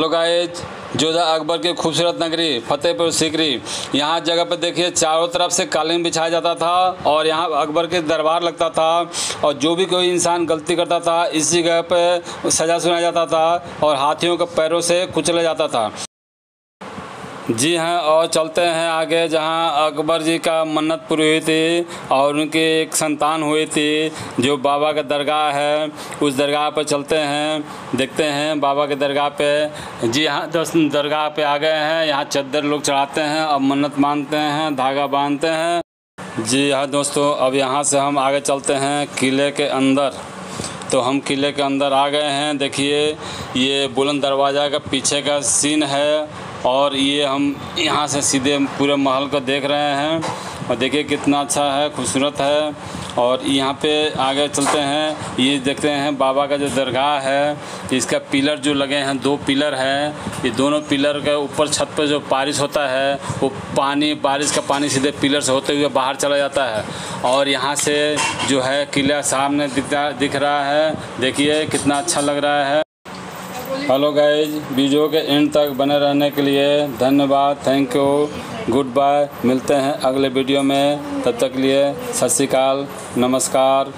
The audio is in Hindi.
हेलो गाइज़ जोधा अकबर की खूबसूरत नगरी, फतेहपुर सीकरी। यहाँ जगह पर देखिए, चारों तरफ़ से कालीन बिछाया जाता था और यहाँ अकबर के दरबार लगता था और जो भी कोई इंसान गलती करता था, इस जगह पर सज़ा सुनाया जाता था और हाथियों के पैरों से कुचला जाता था। जी हाँ और चलते हैं आगे, जहाँ अकबर जी का मन्नत पूरी हुई थी और उनकी एक संतान हुई थी, जो बाबा का दरगाह है, उस दरगाह पर चलते हैं, देखते हैं बाबा के दरगाह पे। जी हाँ दस दरगाह पे आ गए हैं, यहाँ चद्दर लोग चढ़ाते हैं और मन्नत मानते हैं, धागा बांधते हैं। जी हाँ दोस्तों, अब यहाँ से हम आगे चलते हैं किले के अंदर। तो हम किले के अंदर आ गए हैं, देखिए, ये बुलंद दरवाज़ा का पीछे का सीन है। और ये हम यहाँ से सीधे पूरे महल को देख रहे हैं और देखिए कितना अच्छा है, खूबसूरत है। और यहाँ पे आगे चलते हैं, ये देखते हैं बाबा का जो दरगाह है, इसका पिलर जो लगे हैं, दो पिलर हैं। ये दोनों पिलर के ऊपर छत पे जो बारिश होता है, वो पानी, बारिश का पानी सीधे पिलर से होते हुए बाहर चला जाता है। और यहाँ से जो है किला सामने दिख रहा है। देखिए कितना अच्छा लग रहा है। हेलो गाइज़ वीडियो के एंड तक बने रहने के लिए धन्यवाद. थैंक यू गुड बाय मिलते हैं अगले वीडियो में. तब तक लिए सत श्रीकाल नमस्कार.